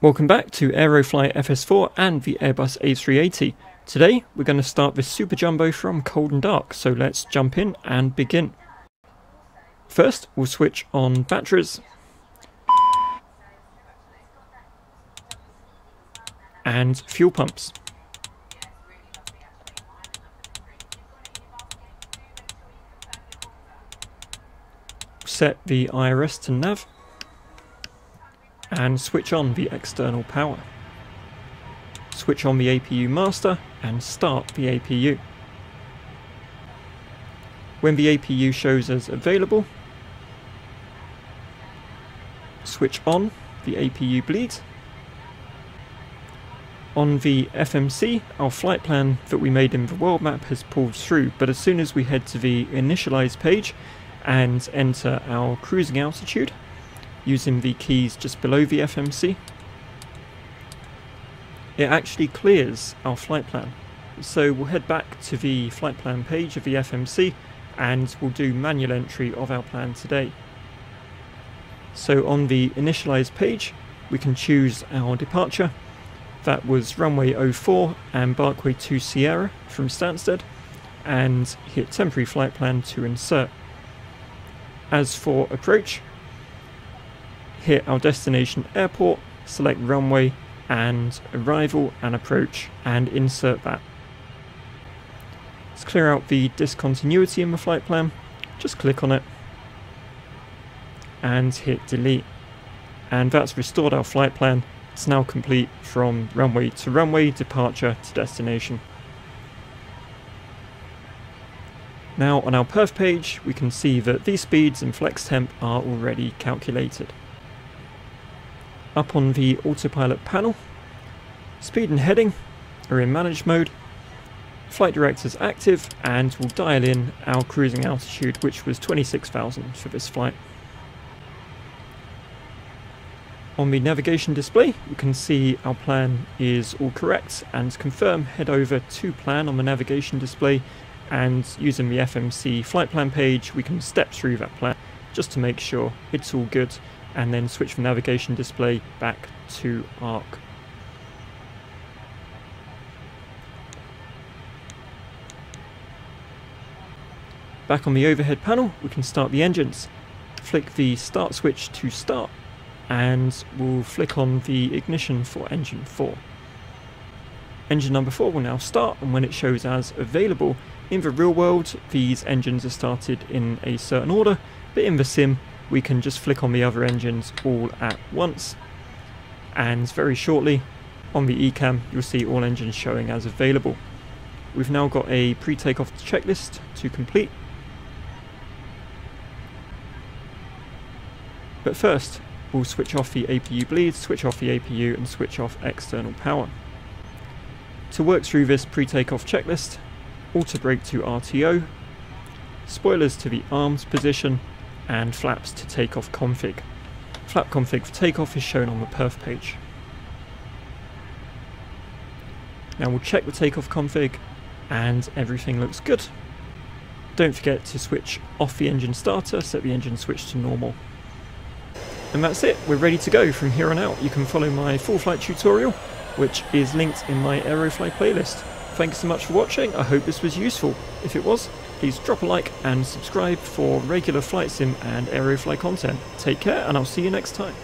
Welcome back to Aerofly FS4 and the Airbus A380. Today we're going to start this Super Jumbo from cold and dark, so let's jump in and begin. First we'll switch on batteries and fuel pumps. Set the IRS to nav and switch on the external power. Switch on the APU master and start the APU. When the APU shows as available, switch on the APU bleed. On the FMC, our flight plan that we made in the world map has pulled through, but as soon as we head to the initialize page and enter our cruising altitude, using the keys just below the FMC, it actually clears our flight plan. So we'll head back to the flight plan page of the FMC and we'll do manual entry of our plan today. So on the initialize page, we can choose our departure. That was runway 04 and Barkway 2 Sierra from Stansted and hit temporary flight plan to insert. As for approach, hit our destination airport, select runway and arrival and approach and insert that. Let's clear out the discontinuity in the flight plan, just click on it and hit delete. And that's restored our flight plan. It's now complete from runway to runway, departure to destination. Now on our perf page, we can see that these speeds and flex temp are already calculated. Up on the autopilot panel, speed and heading are in manage mode, flight director is active and we'll dial in our cruising altitude which was 26,000 for this flight. On the navigation display you can see our plan is all correct and confirm. Head over to plan on the navigation display and using the FMC flight plan page we can step through that plan just to make sure it's all good and then switch the navigation display back to ARC. Back on the overhead panel we can start the engines. Flick the start switch to start and we'll flick on the ignition for engine 4. Engine number 4 will now start and when it shows as available in the real world these engines are started in a certain order but in the sim we can just flick on the other engines all at once and very shortly on the ECAM you'll see all engines showing as available. We've now got a pre-takeoff checklist to complete but first we'll switch off the APU bleed, switch off the APU and switch off external power. To work through this pre-takeoff checklist, auto brake to RTO, spoilers to the arms position and flaps to takeoff config. Flap config for takeoff is shown on the perf page. Now we'll check the takeoff config and everything looks good. Don't forget to switch off the engine starter, set the engine switch to normal. And that's it, we're ready to go from here on out. You can follow my full flight tutorial, which is linked in my Aerofly playlist. Thanks so much for watching, I hope this was useful. If it was, please drop a like and subscribe for regular flight sim and Aerofly content. Take care and I'll see you next time.